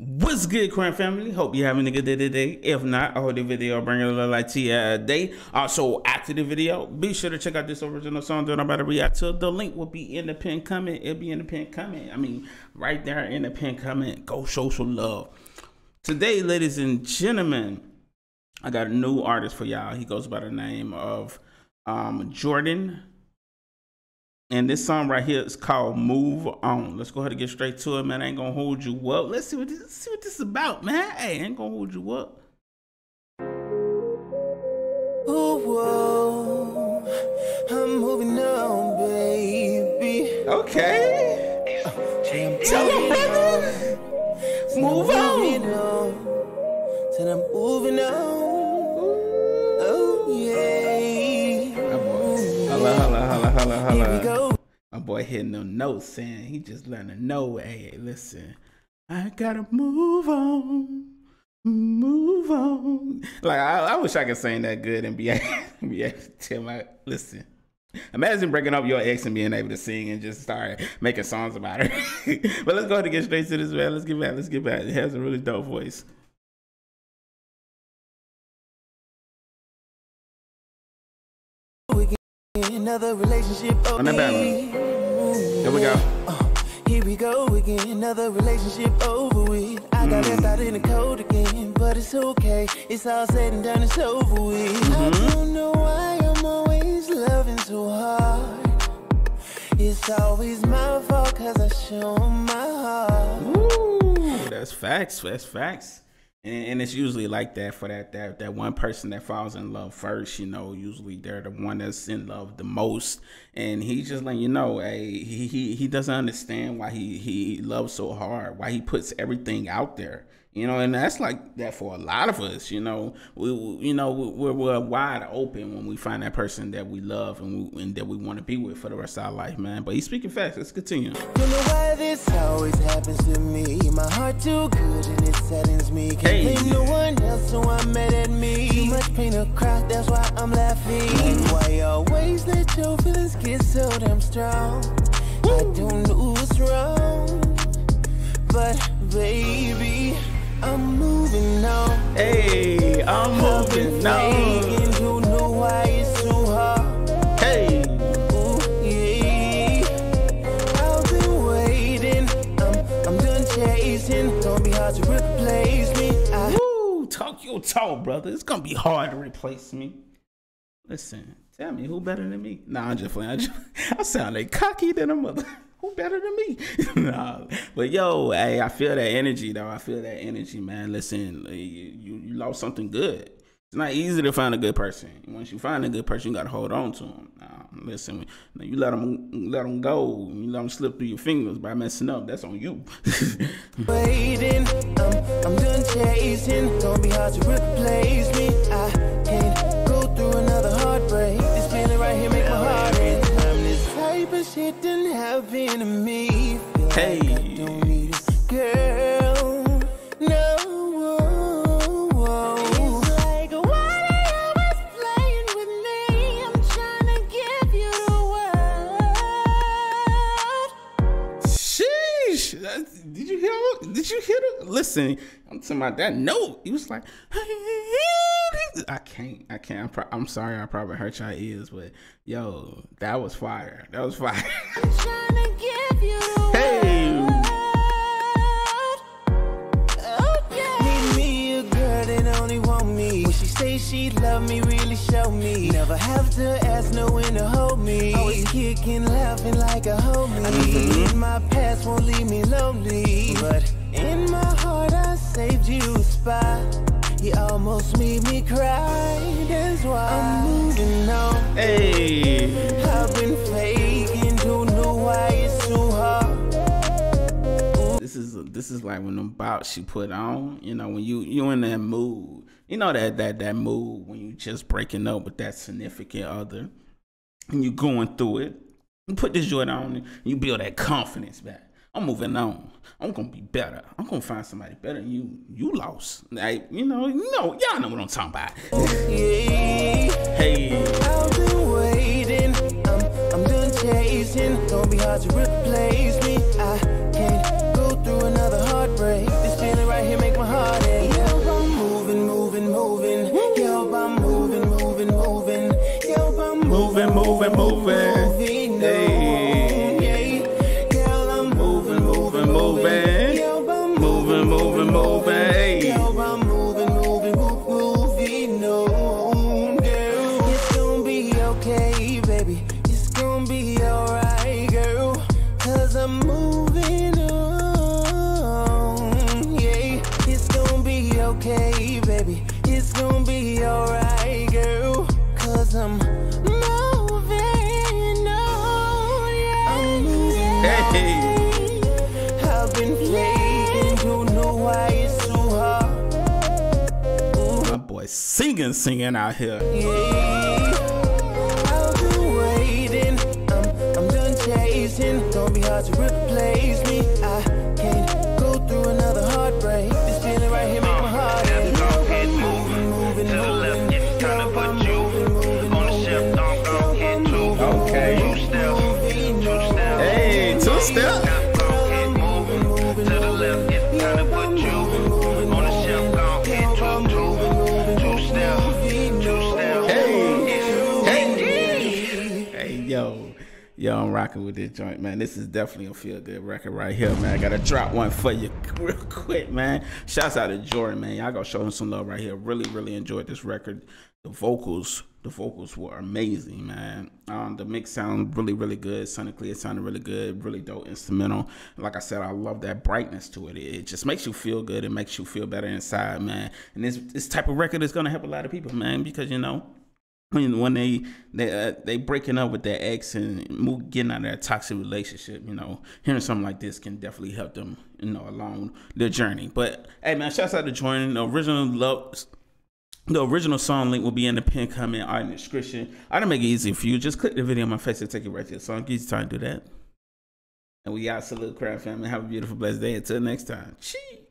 What's good, Crown family? Hope you're having a good day today. If not, I hope the video bring a little light to your day. Also, after the video, be sure to check out this original song that I'm about to react to. The link will be in the pin comment. It'll be in the pin comment. I mean, right there in the pin comment. Go show some love. Today, ladies and gentlemen, I got a new artist for y'all. He goes by the name of um, Jordan and this song right here is called Move On. Let's go ahead and get straight to it, man. I ain't gonna hold you up. Let's see what this, see what this is about, man. Hey, I ain't gonna hold you up. Ooh, whoa. I'm moving on, baby. Okay. Tell him, brother. Move on. Said I'm moving on. Holla, holla, holla, holla. Here we go. My boy hitting them notes saying he just letting her know, hey, listen, I gotta move on, move on. Like I, I wish I could sing that good and be able, be able to tell my listen. Imagine breaking up your ex and being able to sing and just start making songs about her. but let's go ahead and get straight to this man. Let's get back. Let's get back. It has a really dope voice. Another relationship. On that battle. Here we go. Uh, here we go again, another relationship over with. I got left out in the cold again, but it's okay. It's all said and done, it's over with. Mm-hmm. I don't know why I'm always loving so hard. It's always my fault cause I show my heart. Ooh, that's facts. That's facts. And, and it's usually like that for that, that that one person that falls in love first. You know, usually they're the one that's in love the most. And he's just letting you know, hey, he he, he doesn't understand why he he loves so hard, why he puts everything out there. You know, and that's like that for a lot of us. You know, we, you know we're, we're wide open when we find that person that we love and, we, and that we want to be with for the rest of our life, man. But he's speaking facts. Let's continue. Don't know why this always happens to me. My heart too good and it saddens me. Can't Hey. no one else, so I'm mad at me. Too much pain to cry, that's why I'm laughing. Why you always let your feelings get so damn strong? I don't know what's wrong, but baby, I'm moving on. Hey, I'm moving on. don't know why it's so hard. Hey. Ooh, yeah. I've been waiting. I'm, I'm done chasing. Gonna be hard to replace me. I Woo, talk your talk, brother. It's gonna be hard to replace me. Listen, tell me who better than me? Nah, I'm just playing. I, just, I sound like cocky than a mother. Who better than me? nah, but yo, hey, I feel that energy though. I feel that energy, man. Listen, you, you lost something good. It's not easy to find a good person. Once you find a good person, you gotta hold on to them. Nah, listen, you let them let them go. You let them slip through your fingers by messing up. That's on you. waiting. I'm, I'm done chasing. Gonna be hard to replace me. I type of shit didn't happen to me. Feel like Hey. I don't need a girl. No. It's like, why they always playing with me? I'm trying to give you the world. Sheesh! That's- Did you hear? Did you hear? The, listen, I'm talking about that note. He was like, I can't, I can't. I'm, pro- I'm sorry, I probably hurt your ears, but yo, that was fire. That was fire. I'm to give you Hey. Oh, yeah. Need me a girl that only want me. When she say she love me, really show me. Never have to ask no one to hold me. Always kicking, laughing like a homie. I know in my past won't leave me lonely. But in my heart, I saved you a spot. You almost made me cry. That's why I'm moving on. hey, I've been faking, don't know why it's so hard. this is this is like when them bouts you put on. You know, when you you in that mood. You know that that that mood when you just breaking up with that significant other, and you going through it. You put this joint on, and you build that confidence back. I'm moving on. I'm gonna be better. I'm gonna find somebody better than you. You lost. Like, you know, you know, y'all know what I'm talking about. Yeah. Hey. I've been waiting. I'm, I'm done chasing. Don't be hard to replace me. I can't go through another heartbreak. This feeling right here make my heart ache. Yeah, I'm moving, moving, moving. Yeah, I'm moving, moving, moving. Yeah, I'm moving, moving, moving. I'm moving on, yeah. It's gonna be okay, baby. It's gonna be alright, girl. Cause I'm moving on, yeah. I'm moving Hey. I've been playing, don't know why it's so hard. My boy singing, singing out here. Yeah. Gonna be hard to replace me. I Yo, I'm rocking with this joint, man. This is definitely a feel good record right here, man. I gotta drop one for you real quick, man. Shouts out to Jordan, man. Y'all gotta show him some love right here. Really, really enjoyed this record. The vocals, the vocals were amazing, man. Um, the mix sound really, really good. Sonically, it sounded really good. Really dope instrumental. Like I said, I love that brightness to it. It just makes you feel good. It makes you feel better inside, man. And this this type of record is gonna help a lot of people, man, because you know when when they they uh, they breaking up with their ex and move, getting out of that toxic relationship, you know, hearing something like this can definitely help them, you know, along their journey. But hey, man, shouts out to Jordan. The original love. The original song link will be in the pin comment or in the description. I didn't make it easy for you. Just click the video on my face and take it right to the song. Give you time to do that. And we out. Salute, Crown family. Have a beautiful, blessed day. Until next time. Cheese.